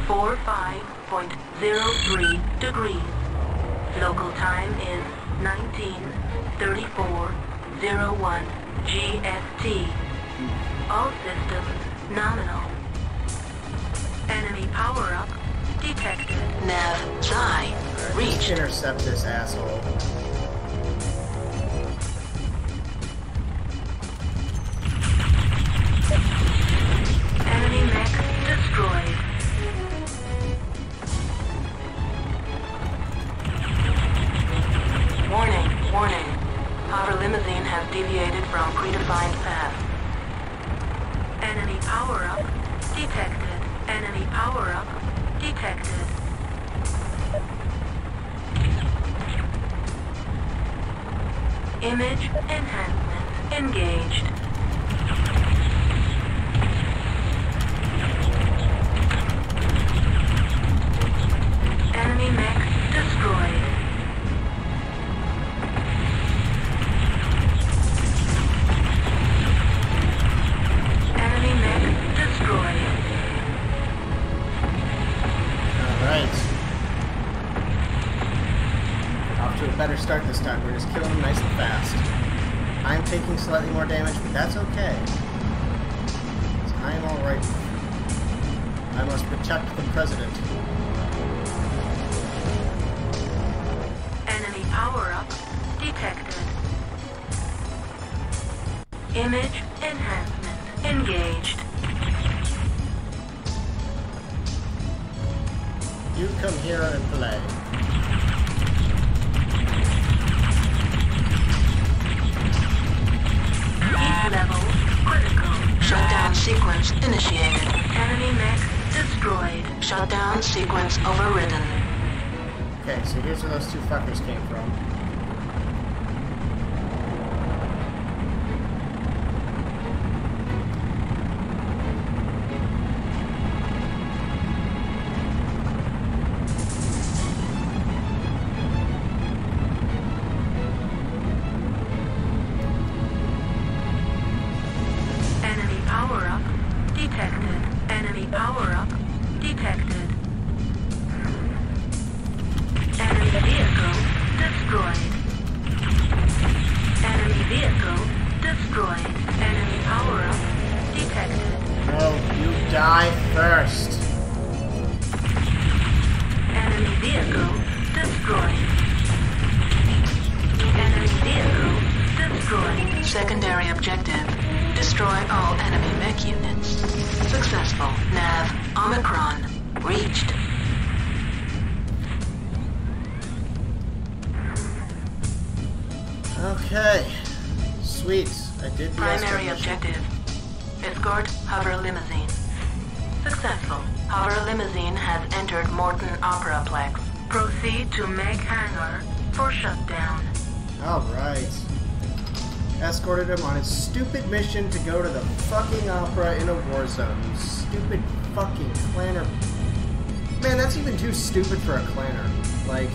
45.03 degrees. Local time is 193401 GST. All systems nominal. Enemy power up detected. Nav Xi reached. Intercept this asshole. Destroyed. Warning, warning. Hover limousine has deviated from predefined path. Enemy power up detected. Enemy power up detected. Image enhancement engaged. Enemy mech destroyed. Enemy mech destroyed. Alright. Off to a better start this time. We're just killing them nice and fast. I'm taking slightly more damage, but that's okay. I'm alright. I must protect the president. Enemy power up detected. Image enhancement engaged. You come here and play. Heat level critical. Shutdown sequence initiated. Enemy mech destroyed. Shutdown sequence overridden. Okay, so here's where those two fuckers came from. Stupid for a clanner. Like,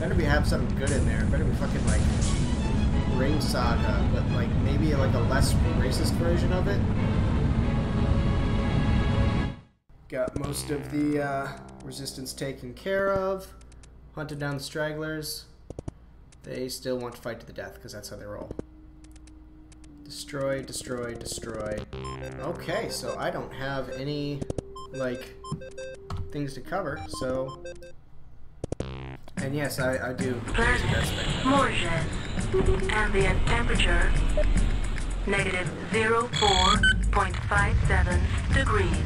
better be have something good in there. Better be fucking like Ring Saga, but like maybe like a less racist version of it. Got most of the uh, resistance taken care of. Hunted down the stragglers. They still want to fight to the death because that's how they roll. Destroy, destroy, destroy. Okay, so I don't have any like things to cover. So, and yes, I, I do. Planet. Ambient temperature negative 04.57 degrees.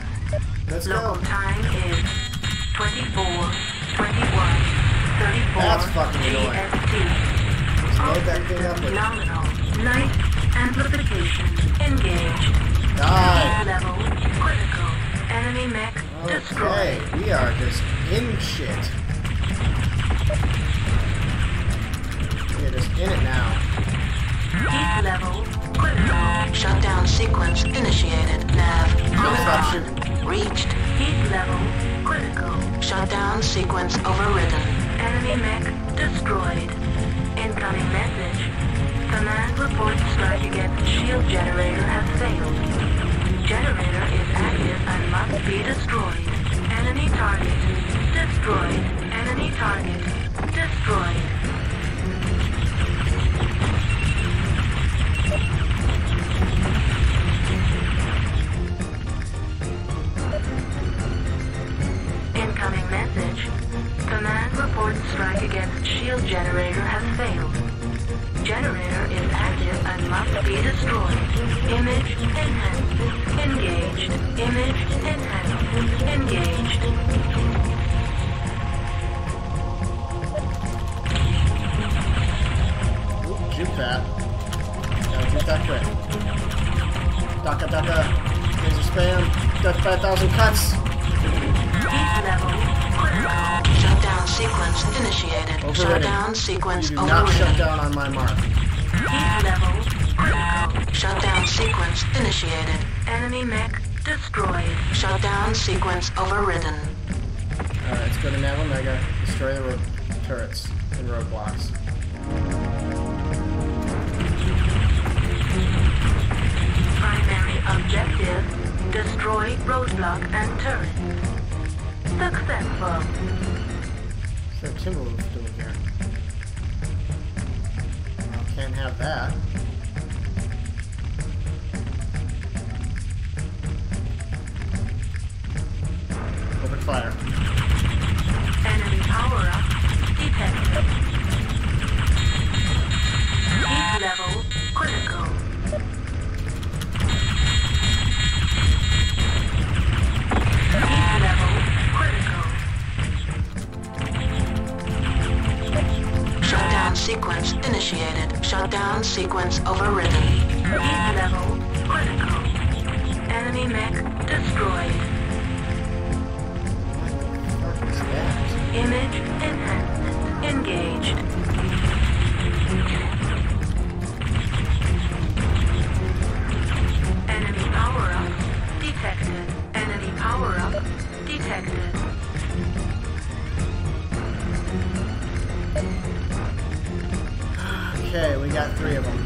Let's Local go. time is 24, 21, 34 That's fucking annoying. GST. That thing up Nominal. Light amplification engaged. Die. Level critical. Enemy mech Okay, destroyed. we are just in shit. We're just in it now. Heat level critical. Shutdown sequence initiated. Nav on. shooting. Reached. Heat level critical. Shutdown sequence overridden. Enemy mech destroyed. Incoming message. Command reports strike against shield generator has failed. Generator is active and must be destroyed. Enemy target destroyed. Enemy target destroyed. Incoming message. Command reports strike against shield generator has failed. Generator is active and must be destroyed. Image enhanced. Engaged. Image enhanced. Engaged. Oop, juke that. Gotta juke that quick. Daka daka. Laser spam. Death by a thousand cuts. Heat level. Shutdown sequence initiated. Overridden. Shutdown sequence do not shut down on my mark. Heat level. Shutdown sequence initiated. Enemy mech destroyed. Shutdown sequence overridden. Alright, let's go to Nav Omega. Destroy the turrets and roadblocks. Primary objective, destroy roadblock and turret. Successful. What's that Timberwolf doing here? Well, can't have that. Open fire. Enemy power-up detected. Heat level initiated. Shutdown sequence overridden. Level critical. Enemy mech destroyed. Image enhancement engaged. Three of them.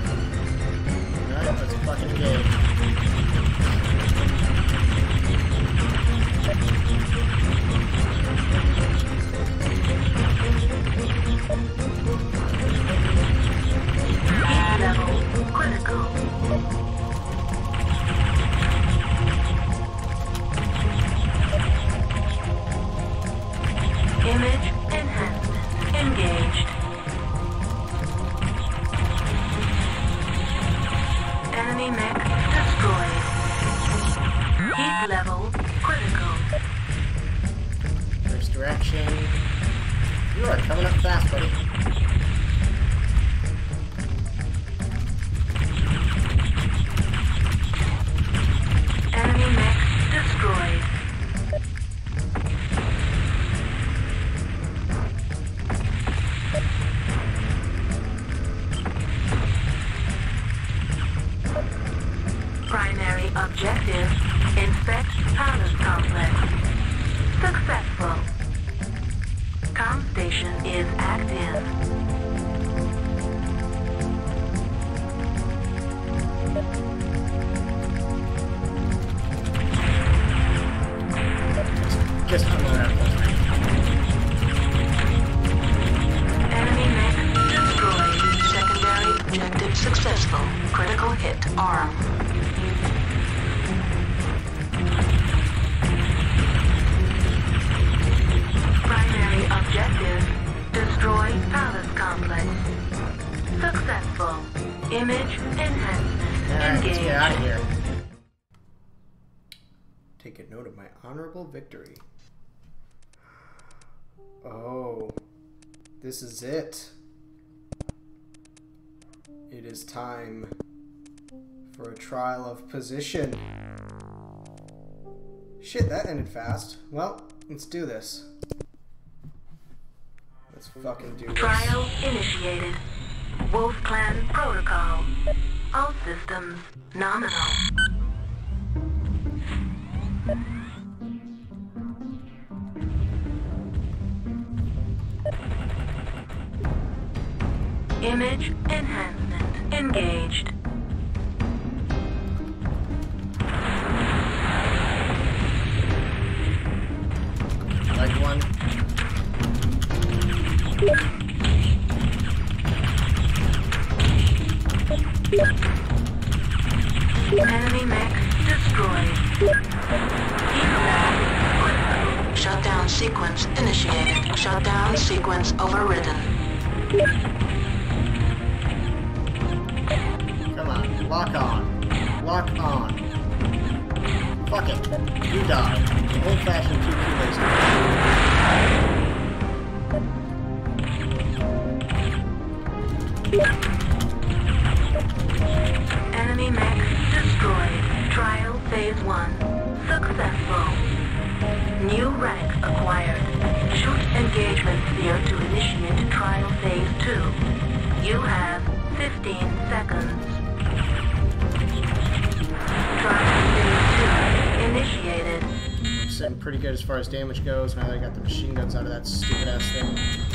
Victory. Oh, this is it. It is time for a trial of possession. Shit, that ended fast. Well, let's do this. Let's fucking do this. Trial initiated. Wolf Clan protocol. All systems nominal. Image enhancement engaged. Like one. Enemy mech destroyed. Evac Shutdown sequence initiated. Shutdown sequence overridden. Lock on. Lock on. Fuck it. You die. Old fashioned QQ laser. Enemy mech destroyed. Trial phase one. Successful. New rank acquired. Shoot engagement sphere to initiate trial phase two. You have 15 seconds. Initiated. Sitting pretty good as far as damage goes. Now I got the machine guns out of that stupid ass thing.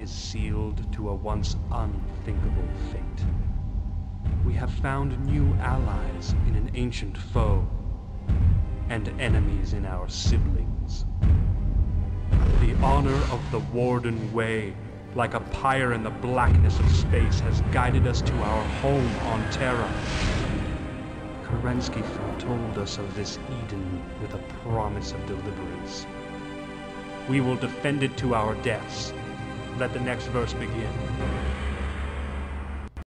Is sealed to a once unthinkable fate. We have found new allies in an ancient foe, and enemies in our siblings. The honor of the Warden Way, like a pyre in the blackness of space, has guided us to our home on Terra. Kerensky foretold us of this Eden with a promise of deliverance. We will defend it to our deaths. Let the next verse begin.